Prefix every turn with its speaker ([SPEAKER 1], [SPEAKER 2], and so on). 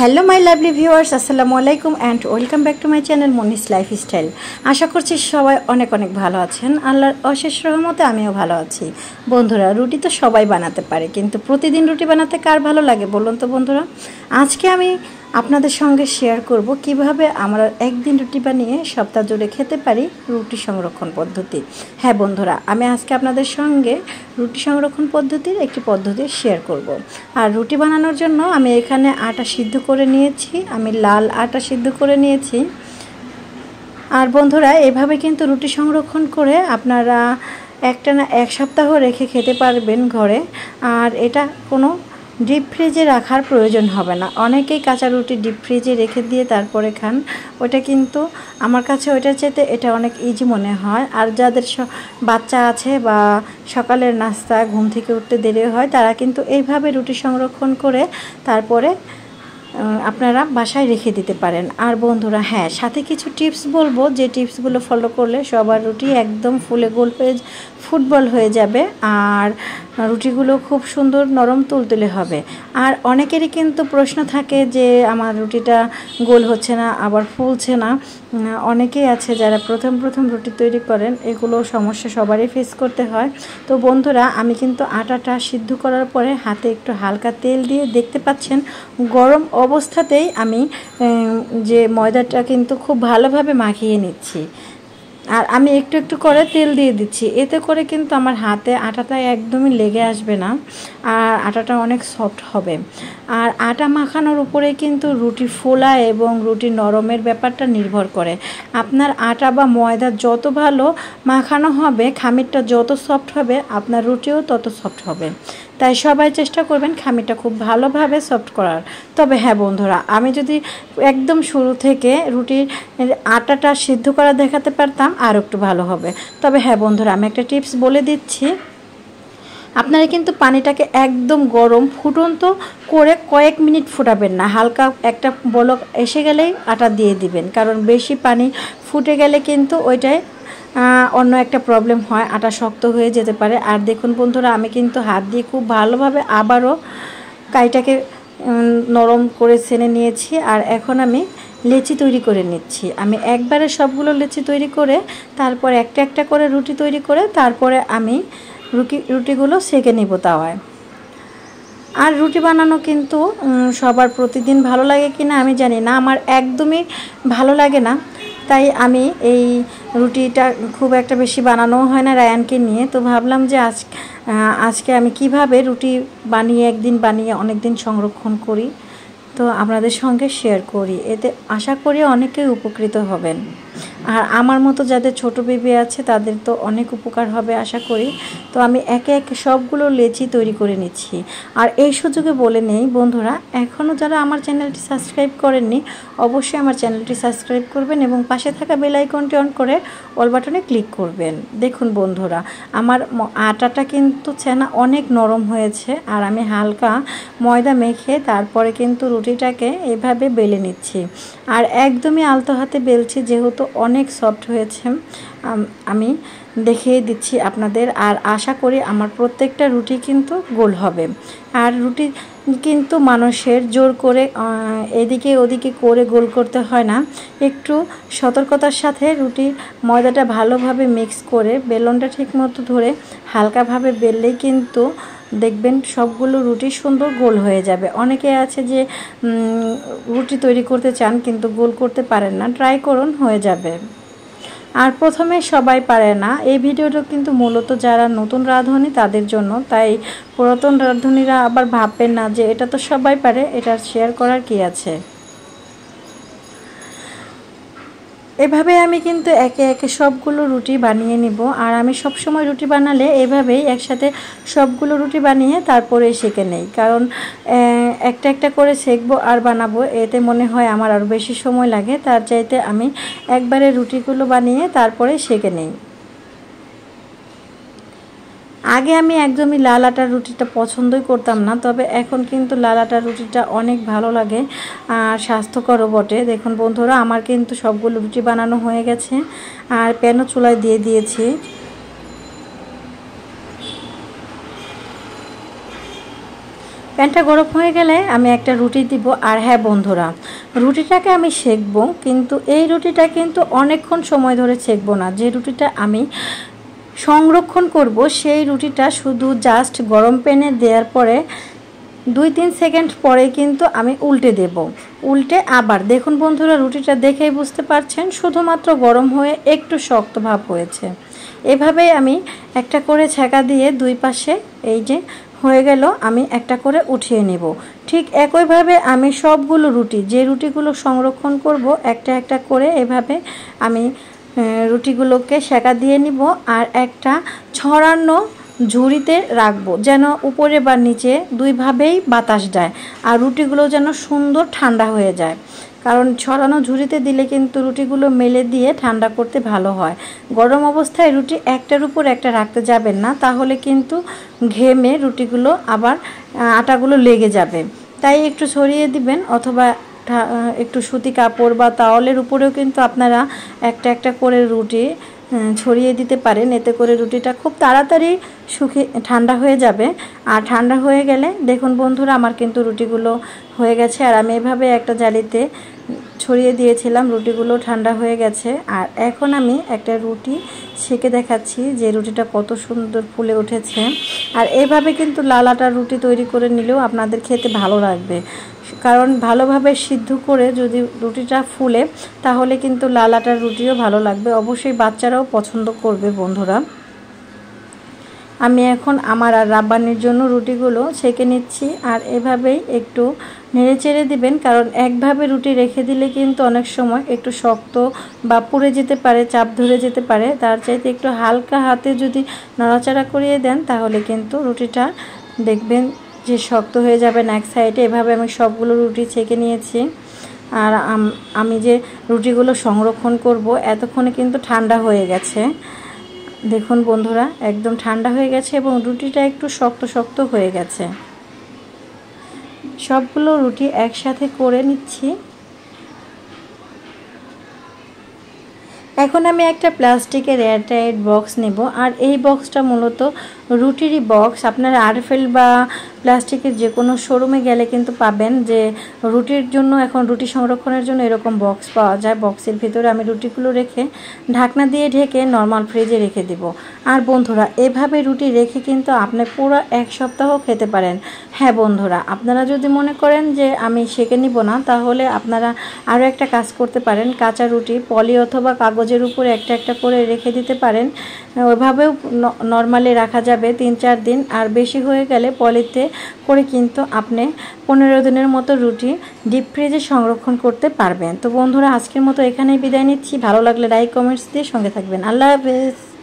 [SPEAKER 1] Hello my lovely viewers আসসালামু আলাইকুম and welcome back to my channel Monis lifestyle আশা করছি সবাই অনেক অনেক ভালো আছেন। আল্লাহর অশেষ রহমতে আমিও ভালো আছি। বন্ধুরা, রুটি তো সবাই বানাতে পারে, কিন্তু প্রতিদিন রুটি বানাতে কার ভালো লাগে বলুন তো বন্ধুরা? আজকে আমি আপনাদের সঙ্গে শেয়ার করব কীভাবে আমরা একদিন রুটি বানিয়ে সপ্তাহ জুড়ে খেতে পারি রুটি সংরক্ষণ পদ্ধতি। হ্যাঁ বন্ধুরা, আমি আজকে আপনাদের সঙ্গে রুটি সংরক্ষণ পদ্ধতির একটি পদ্ধতি শেয়ার করব। আর রুটি বানানোর জন্য আমি এখানে আটা সিদ্ধ করে নিয়েছি, আমি লাল আটা সিদ্ধ করে নিয়েছি। আর বন্ধুরা, এভাবে কিন্তু রুটি সংরক্ষণ করে আপনারা একটা না এক সপ্তাহ রেখে খেতে পারবেন ঘরে। আর এটা কোনো ডিপ ফ্রিজে রাখার প্রয়োজন হবে না। অনেকেই কাঁচা রুটি ডিপ ফ্রিজে রেখে দিয়ে তারপরে খান। ওটা কিন্তু আমার কাছে ওইটা চাইতে এটা অনেক ইজি মনে হয়। আর যাদের বাচ্চা আছে বা সকালের নাস্তা, ঘুম থেকে উঠতে দেরি হয়, তারা কিন্তু এইভাবে রুটি সংরক্ষণ করে তারপরে আপনারা বাসায় রেখে দিতে পারেন। আর বন্ধুরা হ্যাঁ সাথে কিছু টিপস বলব। যে টিপসগুলো ফলো করলে সবার রুটি একদম ফুলে গোল হয়ে ফুটবল হয়ে যাবে আর রুটিগুলো খুব সুন্দর নরম তুলতুলে হবে। আর অনেকেরই কিন্তু প্রশ্ন থাকে যে, আমার রুটিটা গোল হচ্ছে না, আবার ফুলছে না? অনেকেই আছে যারা প্রথম প্রথম রুটি তৈরি করেন, এগুলো সমস্যা সবারই ফেস করতে হয়। তো বন্ধুরা, আমি কিন্তু আটাটা সিদ্ধ করার পরে হাতে একটু হালকা তেল দিয়ে দেখতে পাচ্ছেন, গরম অবস্থাতেই আমি যে ময়দাটা কিন্তু খুব ভালোভাবে মাখিয়ে নিচ্ছি। আর আমি একটু একটু করে তেল দিয়ে দিচ্ছি। এতে করে কিন্তু আমার হাতে আটাটা একদমই লেগে আসবে না আর আটাটা অনেক সফট হবে। আর আটা মাখানোর উপরে কিন্তু রুটি ফোলা এবং রুটি নরমের ব্যাপারটা নির্ভর করে। আপনার আটা বা ময়দা যত ভালো মাখানো হবে, খামিরটা যত সফট হবে, আপনার রুটিও তত সফট হবে। তাই সবাই চেষ্টা করবেন খামিটা খুব ভালোভাবে সফট করার। তবে হ্যাঁ বন্ধুরা, আমি যদি একদম শুরু থেকে রুটির আটাটা সিদ্ধ করা দেখাতে পারতাম আর একটু ভালো হবে। তবে হ্যাঁ বন্ধুরা, আমি একটা টিপস বলে দিচ্ছি। আপনারা কিন্তু পানিটাকে একদম গরম ফুটন্ত করে কয়েক মিনিট ফুটাবেন না, হালকা একটা বলক এসে গেলেই আটা দিয়ে দিবেন। কারণ বেশি পানি ফুটে গেলে কিন্তু ওইটায় অন্য একটা প্রবলেম হয়, আটা শক্ত হয়ে যেতে পারে। আর দেখুন বন্ধুরা, আমি কিন্তু হাত দিয়ে খুব ভালোভাবে আবারও কাইটাকে নরম করে ছেনে নিয়েছি। আর এখন আমি লেচি তৈরি করে নিচ্ছি। আমি একবারে সবগুলো লেচি তৈরি করে, তারপর একটা একটা করে রুটি তৈরি করে, তারপরে আমি রুটি রুটিগুলো সেকে নিব তাওয়ায়। আর রুটি বানানো কিন্তু সবার প্রতিদিন ভালো লাগে কি না আমি জানি না। আমার একদমই ভালো লাগে না। তাই আমি এই রুটিটা খুব একটা বেশি বানানো হয় না রায়ানকে নিয়ে। তো ভাবলাম যে আজ আজকে আমি কীভাবে রুটি বানিয়ে একদিন বানিয়ে অনেক দিন সংরক্ষণ করি, তো আপনাদের সঙ্গে শেয়ার করি। এতে আশা করি অনেকেই উপকৃত হবেন। আর আমার মতো যাদের ছোট বেবি আছে, তাদের তো অনেক উপকার হবে আশা করি। তো আমি একে একে সবগুলো লেচি তৈরি করে নিচ্ছি। আর এই সুযোগে বলে নেই, বন্ধুরা এখনও যারা আমার চ্যানেলটি সাবস্ক্রাইব করেননি, অবশ্যই আমার চ্যানেলটি সাবস্ক্রাইব করবেন এবং পাশে থাকা বেলাইকনটি অন করে অল বাটনে ক্লিক করবেন। দেখুন, বন্ধুরা, আমার আটাটা কিন্তু চেনা অনেক নরম হয়েছে আর আমি হালকা ময়দা মেখে তারপরে কিন্তু রুটিটাকে এভাবে বেলে নিচ্ছি। আর একদমই আলতো হাতে বেলছি, যেহেতু অনেক সফট হয়েছে। আমি দেখিয়ে দিচ্ছি আপনাদের আর আশা করি আমার প্রত্যেকটা রুটি কিন্তু গোল হবে। আর রুটি কিন্তু মানুষের জোর করে এদিকে ওদিকে করে গোল করতে হয় না। একটু সতর্কতার সাথে রুটির ময়দাটা ভালোভাবে মিক্স করে, বেলনটা ঠিকমতো ধরে হালকাভাবে বেললেই কিন্তু দেখবেন সবগুলো রুটি সুন্দর গোল হয়ে যাবে। অনেকে আছে যে রুটি তৈরি করতে চান কিন্তু গোল করতে পারেন না ট্রাই করুন, হয়ে যাবে। আর প্রথমে সবাই পারে না। এই ভিডিওটা কিন্তু মূলত যারা নতুন রাঁধুনি তাদের জন্য। তাই পুরাতন রাঁধুনিরা আবার ভাববেন না যে, এটা তো সবাই পারে, এটা শেয়ার করার কি আছে? এভাবে আমি কিন্তু একে একে সবগুলো রুটি বানিয়ে নিব। আর আমি সব সময় রুটি বানালে এভাবেই একসাথে সবগুলো রুটি বানিয়ে তারপরে শেখে নেই। কারণ একটা একটা করে সেঁকবো আর বানাবো, এতে মনে হয় আমার আরও বেশি সময় লাগে। তার চাইতে আমি একবারে রুটিগুলো বানিয়ে তারপরে শেখে নেই। আগে আমি একদমই লাল আটার রুটিটা পছন্দই করতাম না, তবে এখন কিন্তু লাল আটার রুটিটা অনেক ভালো লাগে আর স্বাস্থ্যকরও বটে। দেখুন বন্ধুরা, আমার কিন্তু সবগুলো রুটি বানানো হয়ে গেছে, আর প্যানও চুলায় দিয়ে দিয়েছি। প্যানটা গরম হয়ে গেলে আমি একটা রুটি দিব, আর হ্যাঁ বন্ধুরা, রুটিটাকে আমি সেকবো, কিন্তু এই রুটিটা কিন্তু অনেকক্ষণ সময় ধরে সেকবো না। যে রুটিটা আমি সংরক্ষণ করব, সেই রুটিটা শুধু জাস্ট গরম প্যানে দেওয়ার পরে দুই তিন সেকেন্ড পরে কিন্তু আমি উল্টে দেব। উল্টে আবার, দেখুন বন্ধুরা, রুটিটা দেখেই বুঝতে পারছেন, শুধুমাত্র গরম হয়ে একটু শক্ত ভাব হয়েছে। এভাবেই আমি একটা করে ছেঁকা দিয়ে দুই পাশে এই যে হয়ে গেল, আমি একটা করে উঠিয়ে নেব। ঠিক একইভাবে আমি সবগুলো রুটি, যে রুটিগুলো সংরক্ষণ করব, একটা একটা করে এভাবে আমি রুটিগুলোকে সেকা দিয়ে নিব আর একটা ছড়ানো ঝুড়িতে রাখব যেন উপরে বা নিচে দুইভাবেই বাতাস যায় আর রুটিগুলো যেন সুন্দর ঠান্ডা হয়ে যায়। কারণ ছড়ানো ঝুড়িতে দিলে কিন্তু রুটিগুলো মেলে দিয়ে ঠান্ডা করতে ভালো হয়। গরম অবস্থায় রুটি একটার উপর একটা রাখতে যাবেন না, তাহলে কিন্তু ঘেমে রুটিগুলো আবার আটাগুলো লেগে যাবে। তাই একটু ছড়িয়ে দিবেন অথবা একটু সুতি কাপড় বা তাওয়ালের উপরেও কিন্তু আপনারা একটা একটা করে রুটি ছড়িয়ে দিতে পারেন। এতে করে রুটিটা খুব তাড়াতাড়ি শুকিয়ে ঠান্ডা হয়ে যাবে। আর ঠান্ডা হয়ে গেলে, দেখুন বন্ধুরা, আমার কিন্তু রুটিগুলো হয়ে গেছে। আর আমি এভাবে একটা জালিতে ছড়িয়ে দিয়েছিলাম, রুটিগুলো ঠান্ডা হয়ে গেছে। আর এখন আমি একটা রুটি সেকে দেখাচ্ছি, যে রুটিটা কত সুন্দর ফুলে উঠেছে। আর এভাবে কিন্তু লাল আটার রুটি তৈরি করে নিলেও আপনাদের খেতে ভালো লাগবে। কারণ ভালোভাবে সিদ্ধ করে যদি রুটিটা ফুলে, তাহলে কিন্তু লাল আটার রুটিও ভালো লাগবে। অবশ্যই বাচ্চারাও পছন্দ করবে বন্ধুরা। আমি এখন আমার আর রাব্বানির জন্য রুটিগুলো ছেঁকে নিচ্ছি, আর এভাবেই একটু নেড়ে চেড়ে দিবেন, কারণ একভাবে রুটি রেখে দিলে কিন্তু অনেক সময় একটু শক্ত বা পুড়ে যেতে পারে, চাপ ধরে যেতে পারে। তার চাইতে একটু হালকা হাতে যদি নড়াচড়া করিয়ে দেন, তাহলে কিন্তু রুটিটা দেখবেন যে শক্ত হয়ে যাবে না এক সাইডে এভাবে আমি সবগুলো রুটি ছেঁকে নিয়েছি। আর আমি যে রুটিগুলো সংরক্ষণ করব, এতক্ষণে কিন্তু ঠান্ডা হয়ে গেছে। দেখুন বন্ধুরা, একদম ঠান্ডা হয়ে গেছে এবং রুটিটা একটু শক্ত শক্ত হয়ে গেছে। সবগুলো রুটি একসাথে করে নিচ্ছি। এখন আমি একটা প্লাস্টিকের এয়ারটাইট বক্স নেব, আর এই বক্সটা মূলত রুটিরই বক্স আপনারা আরফেল বা প্লাস্টিকের যে কোনো শোরুমে গেলে কিন্তু পাবেন যে রুটির জন্য, এখন রুটি সংরক্ষণের জন্য এরকম বক্স পাওয়া যায়। বক্সের ভিতরে আমি রুটিগুলো রেখে ঢাকনা দিয়ে ঢেকে নর্মাল ফ্রিজে রেখে দিব। আর বন্ধুরা, এভাবে রুটি রেখে কিন্তু আপনি পুরো এক সপ্তাহ খেতে পারেন। হ্যাঁ বন্ধুরা, আপনারা যদি মনে করেন যে আমি সেকে নিব না, তাহলে আপনারা আরও একটা কাজ করতে পারেন। কাঁচা রুটি, পলি অথবা কাগজের উপরে একটা একটা করে রেখে দিতে পারেন। ওইভাবেও নর্মালি রাখা যাবে তিন চার দিন, আর বেশি হয়ে গেলে পলিতে করে কিন্তু আপনি পনেরো দিনের মতো রুটি ডিপ ফ্রিজে সংরক্ষণ করতে পারবেন। তো বন্ধুরা, আজকের মতো এখানেই বিদায় নিচ্ছি। ভালো লাগলে লাইক কমেন্টস দিয়ে সঙ্গে থাকবেন। আল্লাহ হাফেজ।